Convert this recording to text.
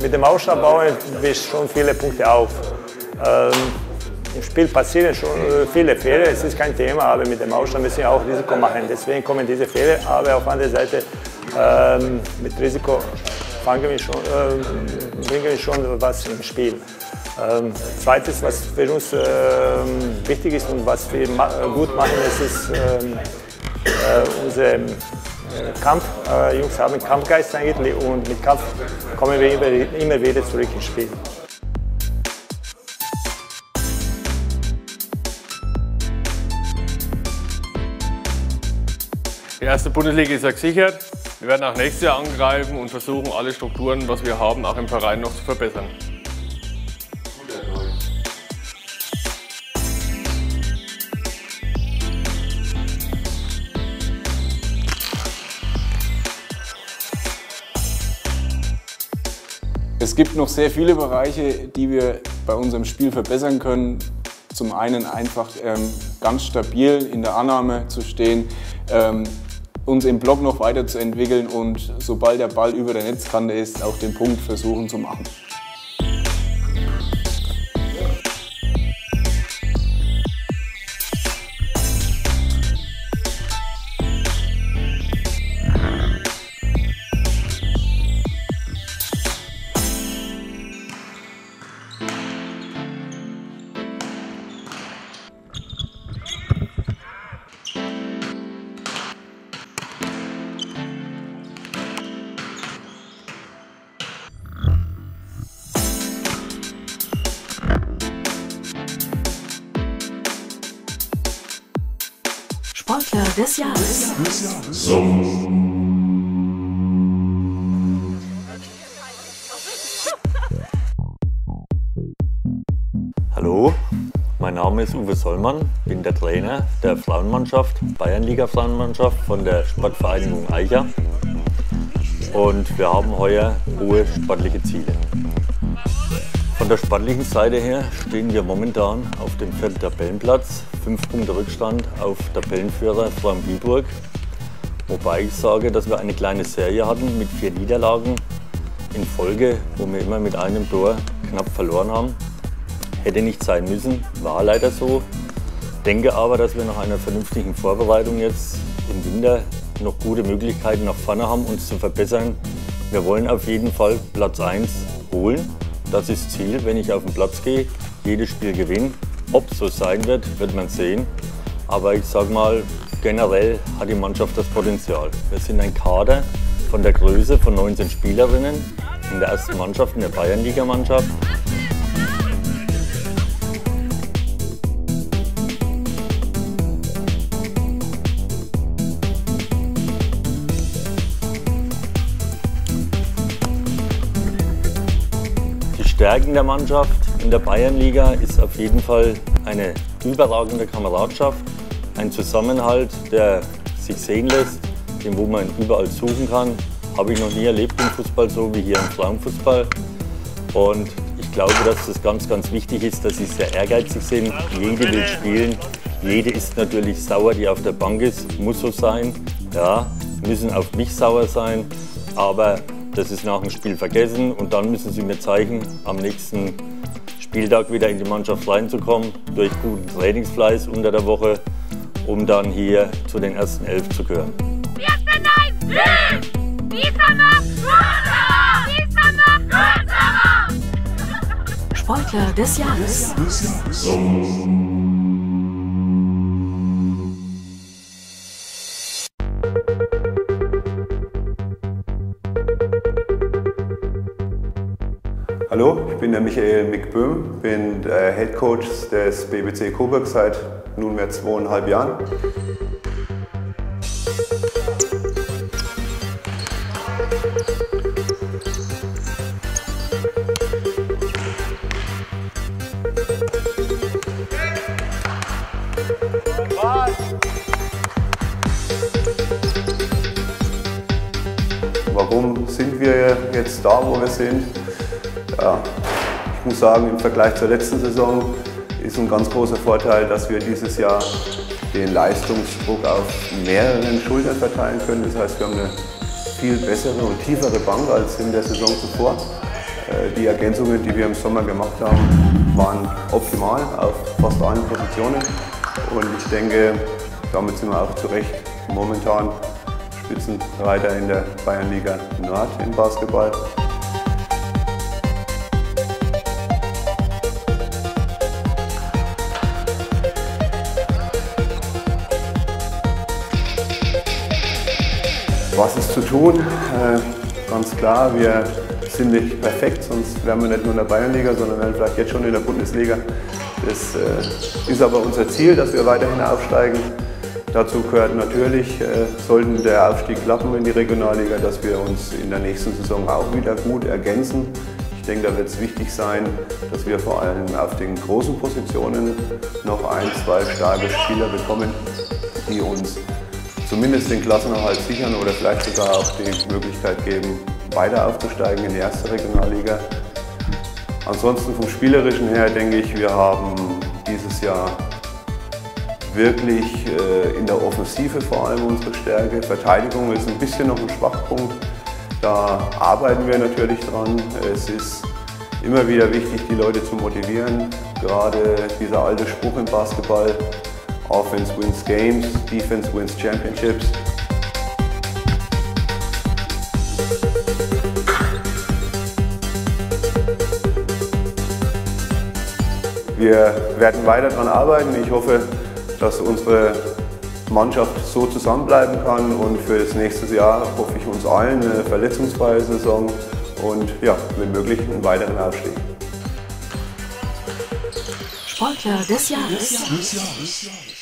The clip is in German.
Mit dem bauen wir schon viele Punkte auf. Ähm, Im Spiel passieren schon äh, viele Fehler, es ist kein Thema, aber mit dem Ausstand müssen wir auch Risiko machen. Deswegen kommen diese Fehler, aber auf der anderen Seite ähm, mit Risiko fangen wir schon, äh, bringen wir schon was im Spiel. Ähm, zweites, was für uns äh, wichtig ist und was wir ma gut machen, das ist ähm, äh, unsere Kampf. Äh, Jungs haben Kampfgeist eigentlich und mit Kampf kommen wir immer, immer wieder zurück ins Spiel. Die erste Bundesliga ist ja gesichert. Wir werden auch nächstes Jahr angreifen und versuchen, alle Strukturen, was wir haben, auch im Verein noch zu verbessern. Es gibt noch sehr viele Bereiche, die wir bei unserem Spiel verbessern können. Zum einen einfach ähm, ganz stabil in der Annahme zu stehen, ähm, uns im Block noch weiterzuentwickeln und sobald der Ball über der Netzkante ist, auch den Punkt versuchen zu machen. Sportler des Jahres. Hallo, mein Name ist Uwe Sollmann, bin der Trainer der Frauenmannschaft, Bayernliga Frauenmannschaft von der Sportvereinigung Eicher. Und wir haben heuer hohe sportliche Ziele. Von der sportlichen Seite her stehen wir momentan auf dem vierten Tabellenplatz, fünf Punkte Rückstand auf Tabellenführer Fram Biburg. Wobei ich sage, dass wir eine kleine Serie hatten mit vier Niederlagen in Folge, wo wir immer mit einem Tor knapp verloren haben. Hätte nicht sein müssen, war leider so. Denke aber, dass wir nach einer vernünftigen Vorbereitung jetzt im Winter noch gute Möglichkeiten nach vorne haben, uns zu verbessern. Wir wollen auf jeden Fall Platz 1 holen. Das ist Ziel, wenn ich auf den Platz gehe, jedes Spiel gewinnen. Ob es so sein wird, wird man sehen. Aber ich sage mal, generell hat die Mannschaft das Potenzial. Wir sind ein Kader von der Größe von 19 Spielerinnen in der ersten Mannschaft, in der Bayernligamannschaft. Die Stärken der Mannschaft in der Bayernliga ist auf jeden Fall eine überragende Kameradschaft, ein Zusammenhalt, der sich sehen lässt, den wo man überall suchen kann. Habe ich noch nie erlebt im Fußball so wie hier im Frauenfußball. Und ich glaube, dass das ganz, ganz wichtig ist, dass sie sehr ehrgeizig sind. Jede will spielen. Jede ist natürlich sauer, die auf der Bank ist. Muss so sein. Ja, müssen auf mich sauer sein. Aber das ist nach dem Spiel vergessen. Und dann müssen sie mir zeigen, am nächsten Spieltag wieder in die Mannschaft reinzukommen, durch guten Trainingsfleiß unter der Woche, um dann hier zu den ersten Elf zu gehören. Sportler des Jahres. Hallo, ich bin der Michael Mick Böhm, bin der Head Coach des BBC Coburg seit nunmehr zweieinhalb Jahren. Warum sind wir jetzt da, wo wir sind? Ja, Ich muss sagen, im Vergleich zur letzten Saison ist ein ganz großer Vorteil, dass wir dieses Jahr den Leistungsdruck auf mehreren Schultern verteilen können. Das heißt, wir haben eine viel bessere und tiefere Bank als in der Saison zuvor. Äh, die Ergänzungen, die wir im Sommer gemacht haben, waren optimal auf fast allen Positionen. Und ich denke, damit sind wir auch zu Recht momentan Spitzenreiter in der Bayernliga Nord im Basketball. Was ist zu tun? Äh, ganz klar, wir sind nicht perfekt, sonst wären wir nicht nur in der Bayernliga, sondern wären vielleicht jetzt schon in der Bundesliga. Das äh, ist aber unser Ziel, dass wir weiterhin aufsteigen. Dazu gehört natürlich, äh, sollten der Aufstieg klappen in die Regionalliga, dass wir uns in der nächsten Saison auch wieder gut ergänzen. Ich denke, da wird es wichtig sein, dass wir vor allem auf den großen Positionen noch ein, zwei starke Spieler bekommen, die uns zumindest den Klassenerhalt sichern oder vielleicht sogar auch die Möglichkeit geben, weiter aufzusteigen in die erste Regionalliga. Ansonsten vom Spielerischen her denke ich, wir haben dieses Jahr wirklich äh, in der Offensive vor allem unsere Stärke. Verteidigung ist ein bisschen noch ein Schwachpunkt. Da arbeiten wir natürlich dran. Es ist immer wieder wichtig, die Leute zu motivieren. Gerade dieser alte Spruch im Basketball, Offense wins games, Defense wins championships. Wir werden weiter daran arbeiten. Ich hoffe, dass unsere Mannschaft so zusammenbleiben kann und für das nächste Jahr hoffe ich uns allen eine verletzungsfreie Saison und ja, wenn möglich einen weiteren Aufstieg. Sportler des Jahres.